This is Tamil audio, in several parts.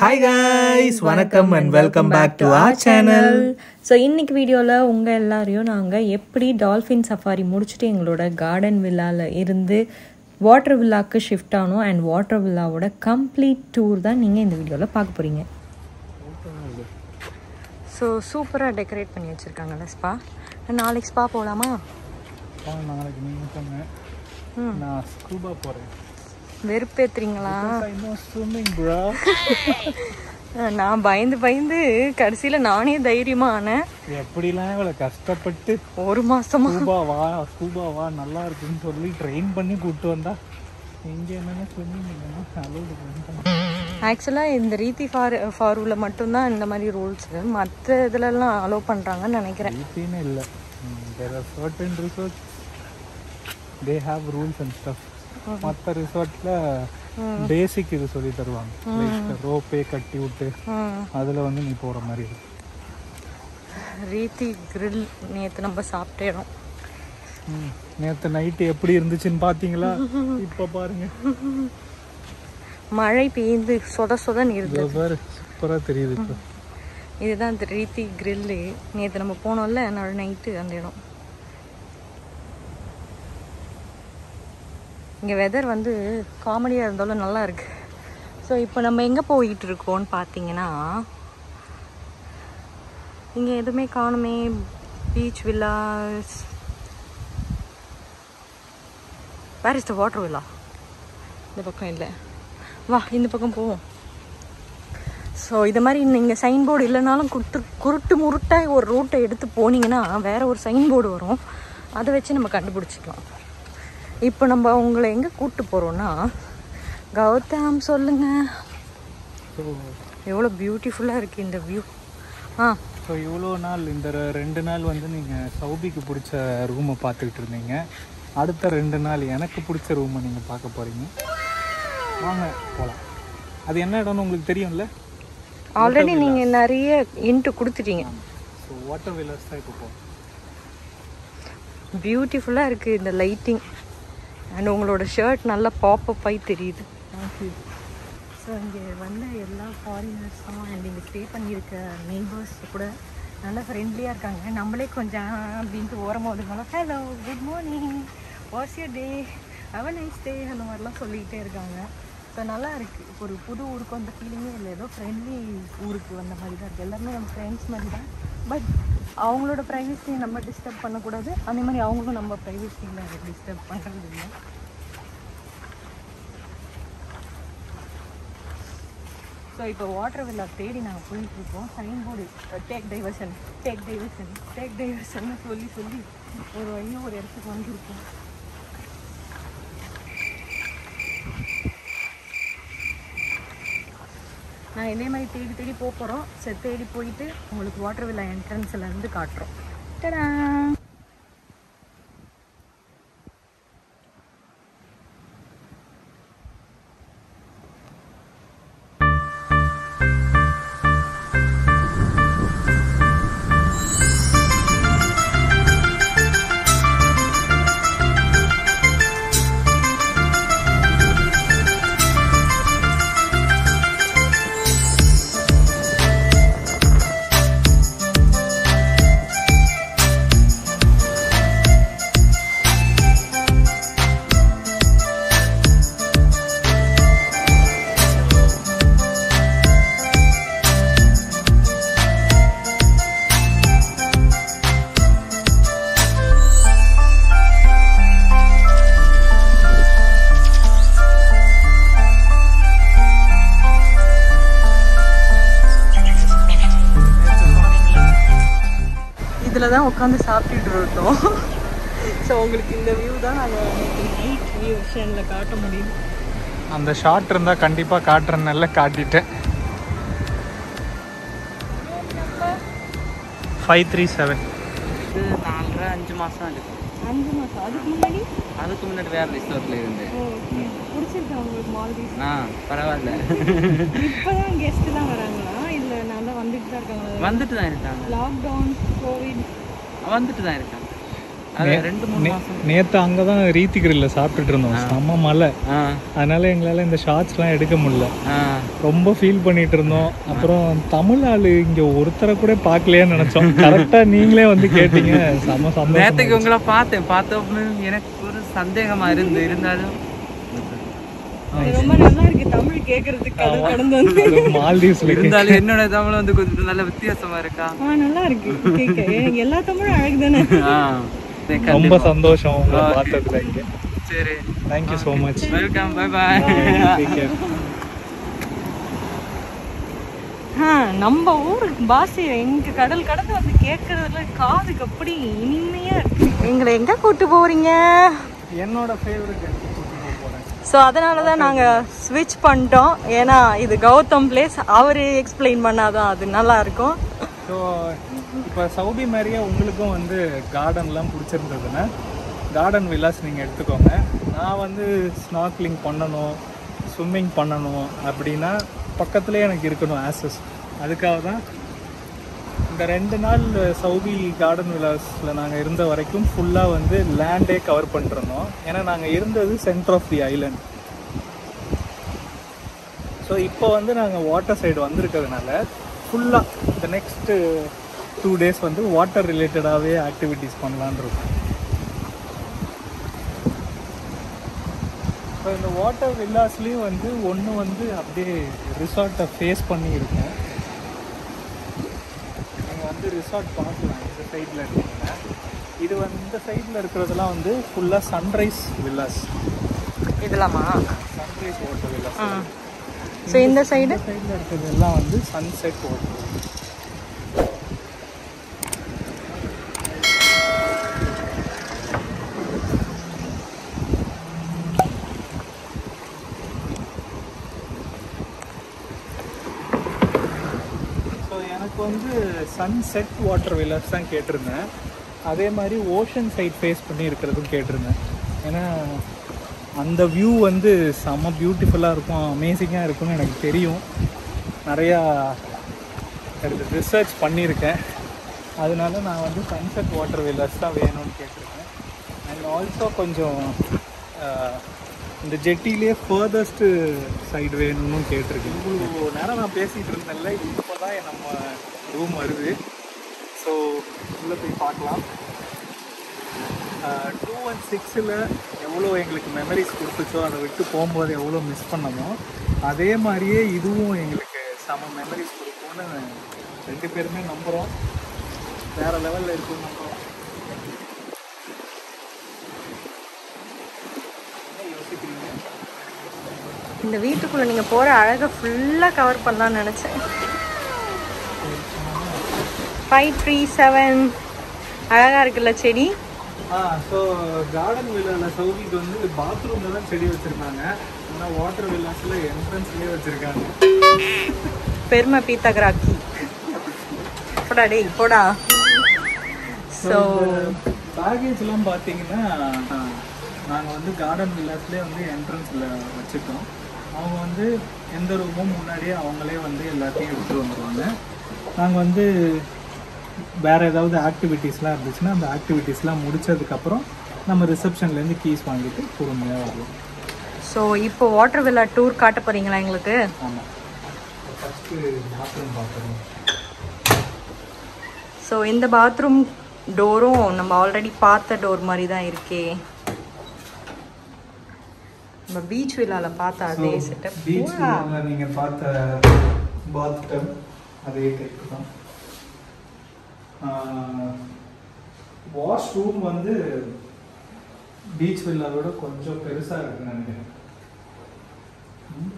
Hi guys. வணக்கம் and welcome back to our channel so இன்னைக்கு வீடியோவில் உங்கள் எல்லாரையும் நாங்கள் எப்படி டால்ஃபின் சஃபாரி முடிச்சுட்டு எங்களோட கார்டன் வில்லாவில் இருந்து வாட்டர் வில்லாக்கு ஷிஃப்ட் ஆனோம் அண்ட் வாட்டர் வில்லாவோட கம்ப்ளீட் டூர் தான் நீங்கள் இந்த வீடியோவில் பார்க்க போகிறீங்க ஸோ சூப்பராக டெக்கரேட் பண்ணி வச்சுருக்காங்கல்ல ஸ்பா நாளைக்கு ஸ்பா போகலாமா நான் ஸ்கூபா போறேன். வெறுப்பேத்துறீங்களா? நான் பயந்து பயந்து கடைசியில் நானே தைரியமாக ஆனேன் எப்படிலாம் இவ்வளோ கஷ்டப்பட்டு ஒரு மாசமா? ஸ்கூபா வா ஸ்கூபா வா நல்லா இருக்குன்னு சொல்லி ட்ரெயின் பண்ணி கூப்பிட்டு வந்தா இங்கே என்னென்ன பண்ணிட்டாங்க ஆக்சுவலாக இந்த ரீதி ஃபார் ஃபாரூவில் மட்டும்தான் இந்த மாதிரி ரூல்ஸ் மற்ற இதுலலாம் அலோவ் பண்ணுறாங்கன்னு நினைக்கிறேன். ஈஸின்னு இல்லை. There are certain resort they have rules and stuff மற்ற ரிசார்ட்டில் பேசிக் இது சொல்லி தருவாங்க. ரோப்பே கட்டி விட்டு. அதில் வந்து நீ போகிற மாதிரி இருக்கும் ரீதி கிரில் நேற்று நம்ம சாப்பிட்ட இடம். நேற்று நைட்டு எப்படி இருந்துச்சுன்னு பார்த்தீங்களா இப்போ பாருங்க. மழை பெய்ந்து சொத சொதன்னு இருந்தது. பாரு சூப்பராக தெரியுது இப்போ. இதுதான் இந்த ரீதி கிரில்லு நேற்று நம்ம போனோம்ல நைட்டு அந்த இடம். இங்கே வெதர் வந்து காமெடியாக இருந்தாலும் நல்லா இருக்கு. ஸோ இப்போ நம்ம எங்கே போயிட்டு இருக்கோம்னு பார்த்தீங்கன்னா இங்கே எதுவுமே காணுமே. Beach villas where is the water villa இந்த பக்கம் இல்லை. வா இந்த பக்கம் போவோம். ஸோ இது மாதிரி நீங்கள் சைன் போர்டு இல்லைனாலும் குட்டு குருட்டு முருட்டாக ஒரு ரூட்டை எடுத்து போனீங்கன்னா வேறு ஒரு சைன் போர்டு வரும். அதை வச்சு நம்ம கண்டுபிடிச்சிக்கலாம். இப்போ நம்ம உங்களை எங்கே கூப்பிட்டு போகிறோன்னா கௌதம் சொல்லுங்க. எவ்வளோ பியூட்டிஃபுல்லாக இருக்குது இந்த வியூ ஆ. ஸோ இவ்வளோ நாள் இந்த ரெண்டு நாள் வந்து நீங்கள் சௌபிக்கு பிடிச்ச ரூமை பார்த்துக்கிட்டு இருந்தீங்க. அடுத்த ரெண்டு நாள் எனக்கு பிடிச்ச ரூமை நீங்கள் பார்க்க போகிறீங்க வாங்க போகலாம் அது என்ன இடம்னு உங்களுக்கு தெரியும்ல? ஆல்ரெடி நீங்கள் நிறைய இன்ட்டு கொடுத்துட்டீங்க. ஸோ வாட்டர் வில்லர்ஸ் தான் இப்போ பியூட்டிஃபுல்லாக இருக்குது இந்த லைட்டிங் அண்ட் உங்களோட ஷர்ட் நல்லா பாப்பப் ஆகி தெரியுது. ஸோ இங்கே வந்த எல்லா ஃபாரினர்ஸும் அண்ட் இங்கே ஸ்டே பண்ணியிருக்க நெய்பர்ஸ் கூட நல்லா ஃப்ரெண்ட்லியாக இருக்காங்க. நம்மளே கொஞ்சம் அப்படின்ட்டு ஓரமாக ஒதுங்களோ hello good morning what's your day have a nice day அந்த மாதிரிலாம் சொல்லிக்கிட்டே இருக்காங்க. ஸோ நல்லா இருக்குது ஒரு புது ஊருக்கு வந்த ஃபீலிங்கே இல்லை. ஏதோ ஃப்ரெண்ட்லி ஊருக்கு வந்த மாதிரி தான் இருக்குது எல்லாருமே நம்ம ஃப்ரெண்ட்ஸ் மாதிரி தான். பட் அவங்களோட ப்ரைவசியை நம்ம டிஸ்டர்ப் பண்ணக்கூடாது. அதே மாதிரி அவங்களும் நம்ம ப்ரைவசியில் டிஸ்டர்ப் பண்ணுறது இல்லை ஸோ இப்போ வாட்டர் வில்லா தேடி நாங்கள் போயிட்டுருக்கோம். Sign board take diversion take diversion take diversion சொல்லி சொல்லி ஒரு வழியாக ஒரு இடத்துக்கு வந்திருக்கோம். இதே மாதிரி தேடி தேடி போக போகிறோம் சரி தேடி போயிட்டு உங்களுக்கு வாட்டர் வில்லா என்ட்ரன்ஸ்லேருந்து காட்டுறோம். டடா உட்காந்து சாப்பிட்டுட்டு இருந்தோம். ஸோ உங்களுக்கு இந்த வியூ தான் நாங்கள் நைட் வியூ விஷனில் காட்ட முடியும். அந்த ஷார்ட் இருந்தால் கண்டிப்பாக காட்டுறதுனால காட்டிட்டேன். ஃபைவ் த்ரீ செவன் இது நாலரை அஞ்சு மாதம் இருக்கும் அஞ்சு மாதம் அதுக்கு முன்னாடி? அதுக்கு முன்னாடி வேறு ரிசார்ட்டில் இருந்தேன். பிடிச்சிருக்கா உங்களுக்கு மால்தீவ்ஸ்? ஆ பரவாயில்ல. இப்போ தான் கெஸ்ட்டுலாம் வராங்களா? இல்லை நல்லா வந்துட்டு தான் இருக்காங்களா? வந்துட்டு தான் இருக்காங்க. லாக்டவுன் கோவிட் வந்துட்டு தான் இருக்காங்க. நேற்று அங்கே தான் ரீத்தி கிரில்ல சாப்பிட்டுட்டு இருந்தோம். செம்ம மழை. அதனால எங்களால் இந்த ஷார்ட்ஸ்லாம் எடுக்க முடியல. ரொம்ப ஃபீல் பண்ணிட்டு இருந்தோம். அப்புறம் தமிழ் ஆளு இங்க ஒருத்தரை கூட பார்க்கலையேன்னு நினைச்சோம். கரெக்டா நீங்களே வந்து கேட்டீங்க. செம்ம சந்தோஷம் நேற்றுக்கு உங்களை பார்த்தேன். பார்த்தப்ப எனக்கு ஒரு சந்தேகமா இருந்து இருந்தாலும் ரொம்ப நல்லா இருக்கு. தமிழ் கேக்குறதுக்கு கடல் கடந்து வந்து மால்தீவ்ஸ்ல இருந்தாலும் என்னோட தமிழ் வந்து கொஞ்சம் நல்ல வித்தியாசமா இருக்கா? ஆ நல்லா இருக்கு. எனக்கு எல்லா தமிழும் அழகு தானே? ரொம்ப. சந்தோஷம் உங்களை பார்த்ததுல இங்க. சரி. Thank you so much welcome bye bye take care ஆ நம்ம ஊர் பாஷையை எங்க கடல் கடந்து வந்து கேட்கறதுல காதுக்கு அப்படி இனிமையா இருக்கு. எங்களை எங்க கூட்டு போறீங்க? என்னோட ஃபேவரட் ஸோ அதனால தான் நாங்கள் ஸ்விட்ச் பண்ணிட்டோம். ஏன்னா இது கௌதம் பிளேஸ் அவர் எக்ஸ்பிளைன் பண்ணாதான் அது நல்லா இருக்கும் ஸோ இப்போ சவுதி மாதிரியே உங்களுக்கும் வந்து கார்டன்லாம் பிடிச்சிருந்ததுன்னா கார்டன் வில்லாஸ் நீங்கள் எடுத்துக்கோங்க. நான் வந்து ஸ்நார்க்லிங் பண்ணணும் ஸ்விம்மிங் பண்ணணும் அப்படின்னா பக்கத்துலேயே எனக்கு இருக்கணும் ஆசஸ் அதுக்காக தான் இந்த ரெண்டு நாள் சவுதி கார்டன் விலாஸில் நாங்கள் இருந்த வரைக்கும் ஃபுல்லாக வந்து லேண்டே கவர் பண்ணிருந்தோம். ஏன்னா நாங்கள் இருந்தது centre of the island so இப்போ வந்து நாங்கள் வாட்டர் சைடு வந்திருக்கிறதுனால ஃபுல்லாக இந்த நெக்ஸ்ட்டு டூ டேஸ் வந்து வாட்டர் ரிலேட்டடாகவே ஆக்டிவிட்டீஸ் பண்ணலான்னு இருக்கோம். ஸோ இந்த வாட்டர் வில்லாஸ்லேயும் வந்து ஒன்று வந்து அப்படியே ரிசார்ட்டை ஃபேஸ் பண்ணி இருக்கும் ரிசார்ட் பார்க்கலாம் இந்த சைடில் இருக்கீங்கன்னா இது வந்து இந்த சைடில் இருக்கிறதெல்லாம் வந்து ஃபுல்லாக சன்ரைஸ் வில்லாஸ் இதெல்லாமா? சன்ரைஸ் வாட்டர் வில்லாஸ் ஸோ இந்த சைடு சைடில் இருக்கிறதெல்லாம் வந்து சன்செட் வாட்டர் இப்போ எனக்கு வந்து சன்செட் வாட்டர் வில்லர்ஸ் தான் கேட்டிருந்தேன். அதே மாதிரி ஓஷன் சைட் ஃபேஸ் பண்ணி இருக்கிறதும் கேட்டிருந்தேன். ஏன்னா அந்த வியூ வந்து செம்ம பியூட்டிஃபுல்லாக இருக்கும் அமேசிங்காக இருக்கும்னு எனக்கு தெரியும். நிறையா ரிசர்ச் பண்ணியிருக்கேன். அதனால நான் வந்து சன்செட் வாட்டர் வில்லர்ஸ் தான் வேணும்னு கேட்டிருக்கேன். அண்ட் ஆல்சோ கொஞ்சம் இந்த ஜெட்டிலே ஃபர்தஸ்ட்டு சைடு வேணும்னு கேட்டிருக்கேன். இவ்வளோ நேரம் நான் பேசிகிட்டு இருந்தேன்ல இப்போ தான் நம்ம ரூம் வருது. ஸோ உள்ளே போய் பார்க்கலாம். டூ ஒன் சிக்ஸில் எவ்வளோ எங்களுக்கு மெமரிஸ் கொடுத்துச்சோ அதை விட்டு போகும்போது எவ்வளோ மிஸ் பண்ணமோ அதே மாதிரியே இதுவும் எங்களுக்கு செம மெமரிஸ் கொடுக்கும்னு ரெண்டு பேருமே நம்புகிறோம் வேறு லெவலில் இருக்கும்னு நம்புகிறோம் யோசிக்கிறீங்க? இந்த வீட்டுக்குள்ளே நீங்கள் போகிற அழகை ஃபுல்லாக கவர் பண்ணலான்னு நினச்சேன். ஃபைவ் த்ரீ செவன் அழகா இருக்குல்ல செடி? ஆ ஸோ கார்டன் வில்லாவில் சவுதிக்கு வந்து பாத்ரூமில் தான் செடி வச்சுருந்தாங்க ஆனால் வாட்டர் வில்லாஸில் என்ட்ரன்ஸ்லேயே வச்சுருக்காங்க. பெருமை பீத்தகராக்கி போடா டேய் போடா. ஸோ பேக்கேஜ்லாம் பார்த்தீங்கன்னா நாங்கள் வந்து கார்டன் வில்லாஸ்லேயே வந்து என்ட்ரன்ஸில் வச்சுட்டோம். அவங்க வந்து எந்த ரூமும் முன்னாடியே அவங்களே வந்து எல்லாத்தையும் எடுத்துகிட்டு வந்துடுவாங்க நாங்கள் வந்து வேறு ஏதாவது ஆக்டிவிட்டீஸ்லாம் இருந்துச்சுன்னா அந்த ஆக்டிவிட்டீஸ்லாம் முடிச்சதுக்கப்புறம் நம்ம ரிசப்ஷன்லேருந்து கீஸ் வாங்கிட்டு பொறுமையாக வருவோம். ஸோ இப்போ வாட்டர் வில்லா டூர் காட்ட போறீங்களா எங்களுக்கு? ஆமாம் ஃபஸ்ட்டு பாத்ரூம் பார்க்குறோம் ஸோ இந்த பாத்ரூம் டோரும் நம்ம ஆல்ரெடி பார்த்த டோர் மாதிரி தான் இருக்கே. நம்ம பீச் வில்லால பார்த்த அதே செட்டப் பீச் நீங்கள் பார்த்த பாத் டப் அதே டைப் தான். வாஷ் ரூம் வந்து பீச் வில்லாவோட கொஞ்சம் பெருசாக இருக்குன்னு நினைக்கிறேன். ம்.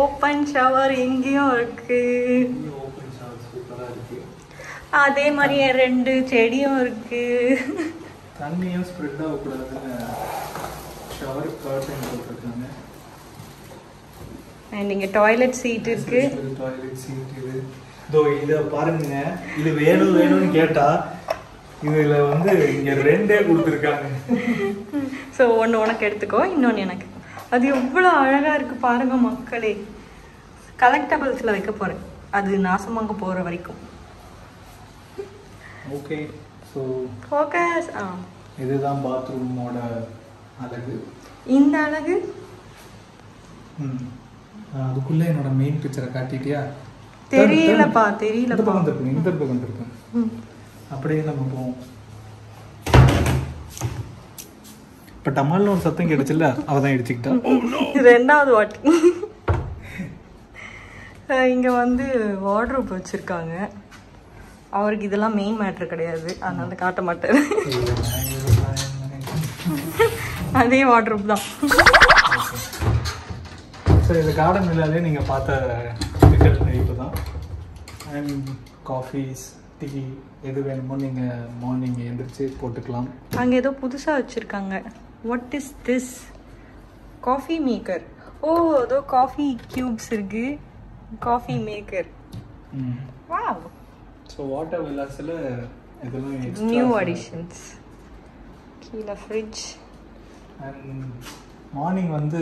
ஓப்பன் ஷவர் எங்கேயும் இருக்கு இங்க ஓப்பன் ஷவர் சூப்பராக இருக்கு அதே மாதிரியே ரெண்டு செடியும் இருக்கு. தண்ணியும் ஸ்ப்ரெட் ஆகக்கூடாதுன்னு ஷவர் கர்டன் போட்டிருக்காங்க. அண்ட் இங்க டாய்லெட் சீட் இருக்கு. டாய்லெட் சீட் இது. இதோ இதை பாருங்க. இது வேணும் வேணும்னு கேட்டா இதுல வந்து இங்க ரெண்டே கொடுத்துருக்காங்க. ஸோ ஒன்று உனக்கு எடுத்துக்கோ இன்னொன்று எனக்கு. அது எவ்வளோ அழகாக இருக்குது பாருங்க மக்களே. கலெக்டபிள்ஸில் வைக்க போகிறேன் அது நாசமாக போகிற வரைக்கும். ஓகே ஸோ ஃபோக்கஸ் ஆ இதுதான் பாத்ரூமோட அழகு இந்த அழகு ம் அதுக்குள்ளே என்னோட மெயின் பிக்சரை காட்டிட்டியா? தெரியலப்பா இந்த தெரியலப்பா. பக்கம் வந்திருக்கும் இந்த பக்கம் ம். அப்படியே நம்ம போவோம். இப்போ டமால்னு ஒரு சத்தம் கிடைச்சுல அவ தான் இடிச்சுக்கிட்டா ரெண்டாவது வாட்டி. இங்கே வந்து வார்ட்ரோப் வச்சுருக்காங்க. அவருக்கு இதெல்லாம் மெயின் மேட்ரு கிடையாது. அதனால காட்ட மாட்டார். அதே வார்ட்ரோப் தான். ஸோ இது கார்டன் வில்லாலே நீங்கள் பார்த்த டைப்பு தான். அண்ட் காஃபீஸ் டீ எது வேணுமோ நீங்கள் மார்னிங் எழுந்திரிச்சு போட்டுக்கலாம். அங்கே ஏதோ புதுசாக வச்சுருக்காங்க. What is this coffee maker oh ஏதோ காஃபி க்யூப்ஸ் இருக்கு. Coffee maker wow so water வில்லாஸில் இதெல்லாம் நியூ அடிஷன்ஸ் கீழே ஃப்ரிட்ஜ் அண்ட் மார்னிங் வந்து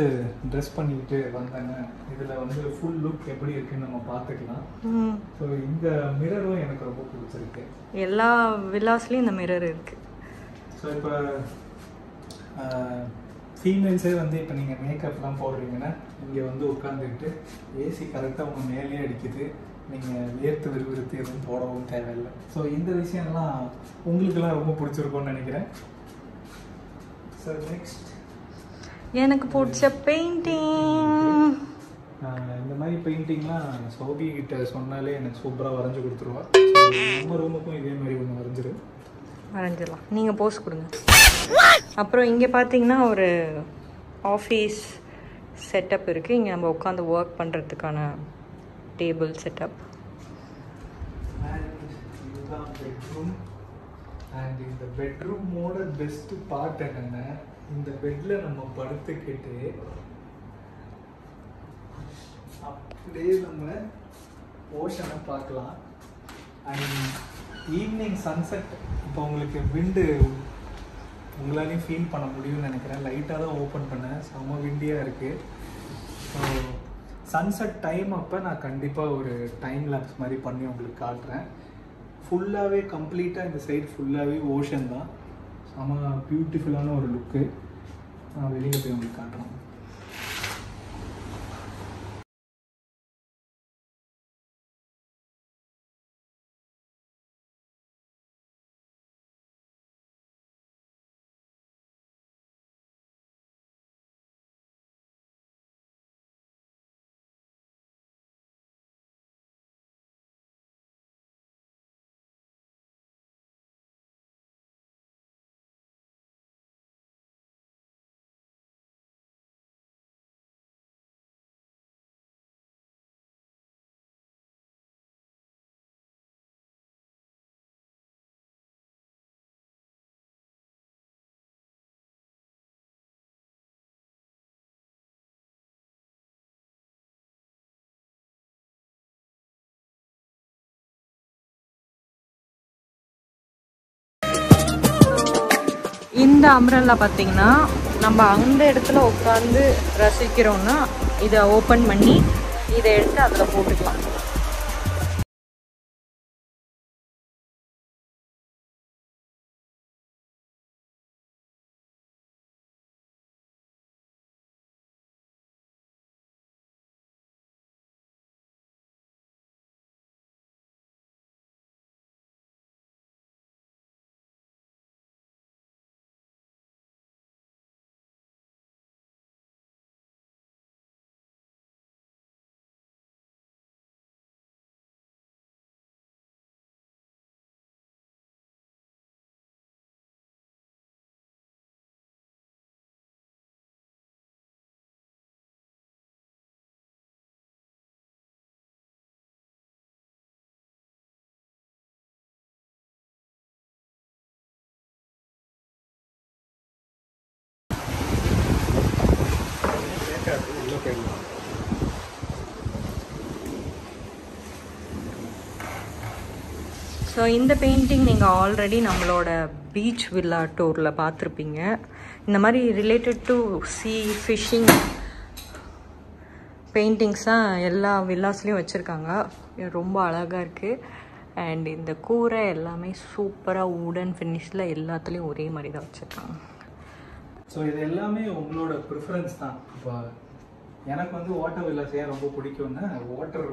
ட்ரெஸ் பண்ணிக்கிட்டு வந்தாங்க. இதில் வந்து ஃபுல் லுக் எப்படி இருக்குன்னு நம்ம பார்த்துக்கலாம். ஸோ இந்த மிரரும் எனக்கு ரொம்ப பிடிச்சிருக்கு. எல்லா வில்லாஸ்லேயும் இந்த மிரர் இருக்கு. ஸோ இப்போ ஃபீமேல்ஸே வந்து இப்போ நீங்கள் மேக்கப்லாம் போடுறீங்கன்னா இங்கே வந்து உட்காந்துக்கிட்டு ஏசி கரெக்டாக உங்கள் மேலேயே அடிக்குது. நீங்கள் வேர்த்து விறுவிறுத்து எதுவும் போடவும் தேவையில்லை. ஸோ இந்த விஷயம்லாம் உங்களுக்கெல்லாம் ரொம்ப பிடிச்சிருக்கும்னு நினைக்கிறேன். ஸோ நெக்ஸ்ட் எனக்கு பிடிச்ச பெயிண்டிங் இந்த மாதிரி பெயிண்டிங்லாம் சௌபி கிட்ட சொன்னாலே எனக்கு சூப்பராக வரைஞ்சி கொடுத்துருவா. நம்ம ரூமுக்கும் இதே மாதிரி ஒன்று வரைஞ்சிரு. வரைஞ்சிடலாம். நீங்கள் போஸ் கொடுங்க. அப்புறம் இங்கே பார்த்தீங்கன்னா ஒரு ஆஃபீஸ் செட்டப் இருக்குது இங்கே நம்ம உட்காந்து ஒர்க் பண்ணுறதுக்கான டேபிள் செட்டப் பெட்ரூம் அண்ட் இந்த பெட்ரூமோட பெஸ்ட் பார்ட் என்னென்ன இந்த பெட்ல நம்ம படுத்துக்கிட்டு அப்படியே நம்ம ஓஷனை பார்க்கலாம். அண்ட் ஈவினிங் சன்செட் இப்போ உங்களுக்கு விண்டு உங்களாலையும் ஃபீல் பண்ண முடியும்னு நினைக்கிறேன். லைட்டாக தான் ஓப்பன் பண்ணேன். செம்ம விண்டியாக இருக்குது ஸோ சன்செட் டைம் அப்போ நான் கண்டிப்பாக ஒரு டைம் லேப்ஸ் மாதிரி பண்ணி உங்களுக்கு காட்டுறேன். ஃபுல்லாகவே கம்ப்ளீட்டாக இந்த சைடு ஃபுல்லாகவே ஓஷன் தான். செம பியூட்டிஃபுல்லான ஒரு லுக்கு நான் வெளியில் போய் உங்களுக்கு காட்டுறேன். இந்த அம்ரல்லா பார்த்தீங்கன்னா நம்ம அந்த இடத்துல உட்காந்து ரசிக்கிறோன்னா இதை ஓப்பன் பண்ணி இதை எடுத்து அதில் போட்டுக்கலாம். ஸோ இந்த பெயிண்டிங் நீங்கள் ஆல்ரெடி நம்மளோட பீச் வில்லா டூரில் பார்த்துருப்பீங்க. இந்த மாதிரி ரிலேட்டட் டு சி ஃபிஷ்ஷிங் பெயிண்டிங்ஸாக எல்லா வில்லாஸ்லேயும் வச்சுருக்காங்க. ரொம்ப அழகாக இருக்குது அண்ட் இந்த கூரை எல்லாமே சூப்பராக உடன் ஃபினிஷில் எல்லாத்துலேயும் ஒரே மாதிரி தான் வச்சுருக்காங்க. ஸோ இது எல்லாமே உங்களோட ப்ரிஃபரன்ஸ் தான். இப்போ எனக்கு வந்து வாட்டர் வில்லாஸ் ஏன் ரொம்ப பிடிக்கும்னா வாட்டர்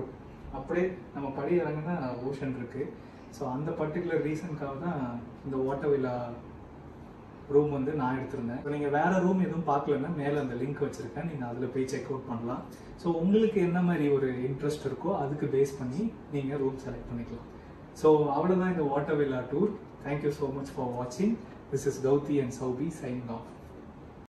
அப்படியே நம்ம படி இறங்குனா ஓஷன் இருக்குது ஸோ அந்த பர்டிகுலர் ரீசனுக்காக தான் இந்த வாட்டர் வில்லா ரூம் வந்து நான் எடுத்திருந்தேன். இப்போ நீங்கள் வேறு ரூம் எதுவும் பார்க்கலன்னா மேலே அந்த லிங்க் வச்சுருக்கேன். நீங்கள் அதில் போய் செக் அவுட் பண்ணலாம். ஸோ உங்களுக்கு என்ன மாதிரி ஒரு இன்ட்ரெஸ்ட் இருக்கோ அதுக்கு பேஸ் பண்ணி நீங்கள் ரூம் செலக்ட் பண்ணிக்கலாம். ஸோ அவ்வளோதான் இந்த water villa tour thank you so much for வாட்சிங் this is Gowthi and Soubi signing off